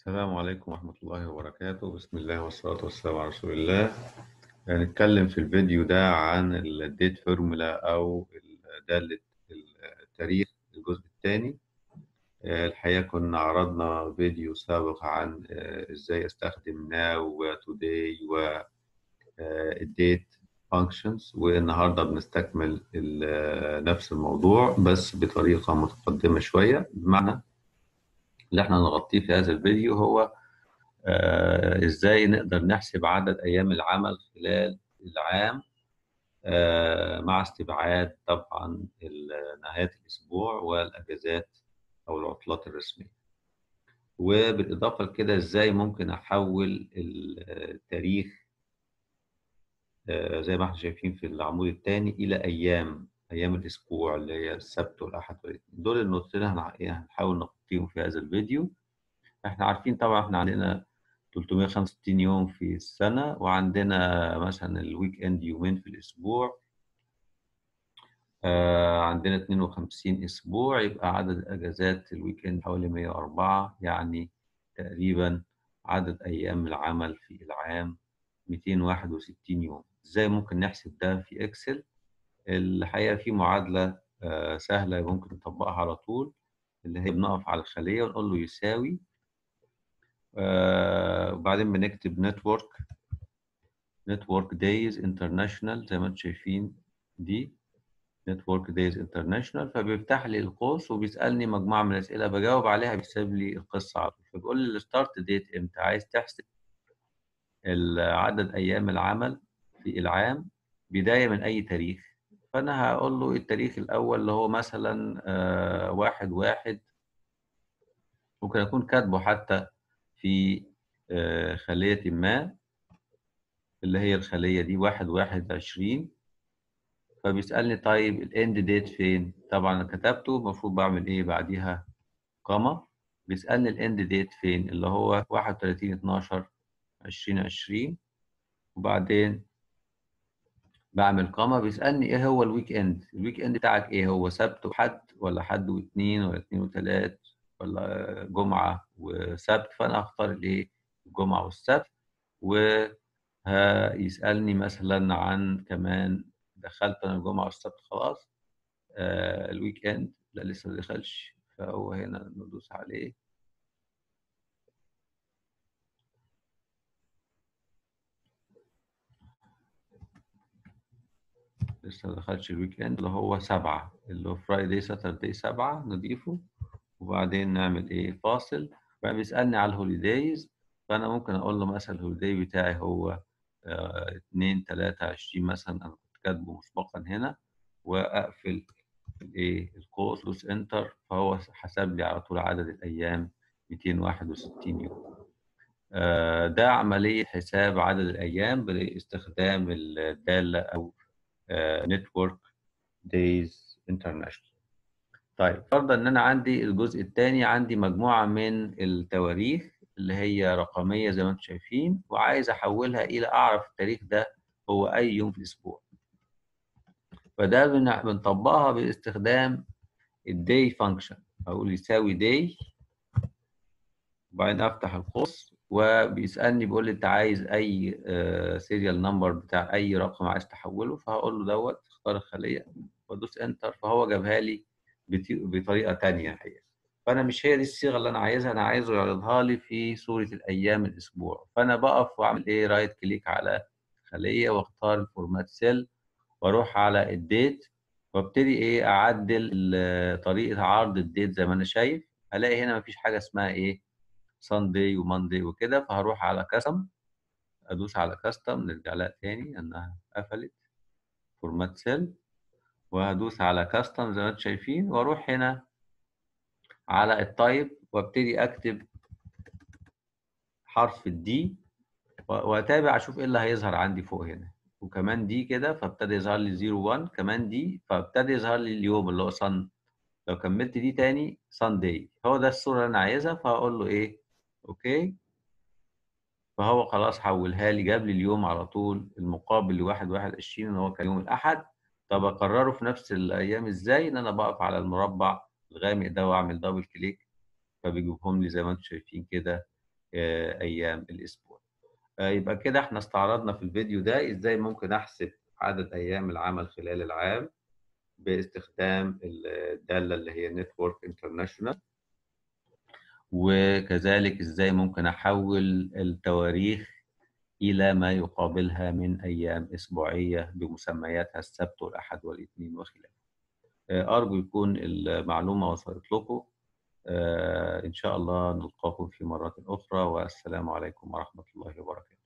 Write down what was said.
السلام عليكم ورحمة الله وبركاته. بسم الله والصلاة والسلام على رسول الله. هنتكلم في الفيديو ده عن ال date formula أو دالة التاريخ الجزء الثاني. الحقيقة كنا عرضنا فيديو سابق عن إزاي أستخدم now و today وال date functions والنهاردة بنستكمل نفس الموضوع بس بطريقة متقدمة شوية. بمعنى اللي إحنا نغطيه في هذا الفيديو هو آه إزاي نقدر نحسب عدد أيام العمل خلال العام آه مع استبعاد طبعا نهايات الأسبوع والأجازات أو العطلات الرسمية. وبالإضافة لكده إزاي ممكن أحول التاريخ آه زي ما إحنا شايفين في العمود الثاني إلى أيام أيام الأسبوع اللي هي السبت والأحد والاثنين دول النقطتين هنحاول نغطيهم في هذا الفيديو. إحنا عارفين طبعا إحنا عندنا 365 يوم في السنة وعندنا مثلا ال weekend يومين في الأسبوع. آه عندنا 52 أسبوع يبقى عدد الأجازات ال weekend حوالي 104 يعني تقريبا عدد أيام العمل في العام 261 يوم. إزاي ممكن نحسب ده في اكسل الحقيقة في معادلة آه سهلة ممكن نطبقها على طول اللي هي بنقف على الخلية ونقول له يساوي آه وبعدين بنكتب network networkdays international زي ما أنتم شايفين دي networkdays international فبيفتح لي القوس وبيسألني مجموعة من الأسئلة بجاوب عليها بيحسب لي القصة على طول. فبيقول لي ال start date إمتى؟ عايز تحسب عدد أيام العمل في العام بداية من أي تاريخ. فأنا هقول له التاريخ الأول اللي هو مثلا آه واحد واحد. ممكن أكون كاتبه حتى في آه خلية ما اللي هي الخلية دي واحد واحد عشرين. فبيسألني طيب الاند ديت فين؟ طبعا أنا كتبته المفروض بعمل إيه بعديها؟ قامة بيسألني الاند ديت فين؟ اللي هو واحد وتلاتين اتناشر عشرين عشرين. وبعدين بعمل comma بيسألني إيه هو ال weekend ال weekend بتاعك إيه؟ هو سبت وحد ولا حد واثنين ولا اثنين وثلاث ولا جمعة وسبت؟ فأنا هختار الإيه؟ الجمعة والسبت. وهيسألني مثلا عن كمان دخلت أنا الجمعة والسبت خلاص. آه ال weekend لا لسه ما دخلش. فهو هنا ندوس عليه. لسه ما دخلش ال weekend اللي هو سبعة اللي هو Friday Saturday سبعة نضيفه. وبعدين نعمل إيه؟ فاصل. بعدين بيسألني على ال holidays فأنا ممكن أقول له مثلا ال holiday بتاعي هو آه اتنين تلاتة عشرين مثلا. أنا كنت كاتبه مسبقا هنا. وأقفل الإيه؟ القوس دوس enter فهو حسب لي على طول عدد الأيام 261 يوم. آه ده عملية حساب عدد الأيام باستخدام الدالة أو networkdays international طيب فرضا إن أنا عندي الجزء الثاني عندي مجموعة من التواريخ اللي هي رقمية زي ما أنتم شايفين وعايز أحولها إلى أعرف التاريخ ده هو أي يوم في الأسبوع. فده بنطبقها باستخدام ال day function أقول يساوي day وبعدين أفتح القوس وبيسألني بيقول لي أنت عايز أي serial number بتاع أي رقم عايز تحوله؟ فهقول له دوت اختار الخلية وأدوس enter فهو جابها لي بطريقة ثانية الحقيقة. فأنا مش هي دي الصيغة اللي أنا عايزها أنا عايزه يعرضها لي في صورة الأيام الأسبوع. فأنا بقف وأعمل إيه؟ right click على خليه وأختار ال format cell وأروح على ال date وأبتدي إيه؟ أعدل طريقة عرض ال date زي ما أنا شايف. ألاقي هنا مفيش حاجة اسمها إيه؟ Sunday و Monday وكده فهروح على custom أدوس على custom نرجع لها تاني إنها قفلت format cell وهدوس على custom زي ما أنتم شايفين وأروح هنا على ال type وأبتدي أكتب حرف ال D وأتابع أشوف إيه اللي هيظهر عندي فوق هنا. وكمان D كده فابتدى يظهر لي 01 كمان D فابتدى يظهر لي اليوم اللي هو Sun لو كملت D تاني Sunday هو ده الصورة اللي أنا عايزها فهقول له إيه؟ OK؟ فهو خلاص حولها لي جاب لي اليوم على طول المقابل لواحد واحد عشرين اللي هو كان يوم الأحد. طب اكرره في نفس الأيام إزاي؟ إن أنا بقف على المربع الغامق ده وأعمل double click فبيجيبهم لي زي ما أنتم شايفين كده أيام الأسبوع. يبقى كده إحنا استعرضنا في الفيديو ده. إزاي ممكن أحسب عدد أيام العمل خلال العام؟ باستخدام الدالة اللي هي network international وكذلك إزاي ممكن أحول التواريخ إلى ما يقابلها من أيام أسبوعية بمسمياتها السبت والأحد والإثنين وخلافه. آرجو يكون المعلومة وصلت لكم. إن شاء الله نلقاكم في مرات أخرى والسلام عليكم ورحمة الله وبركاته.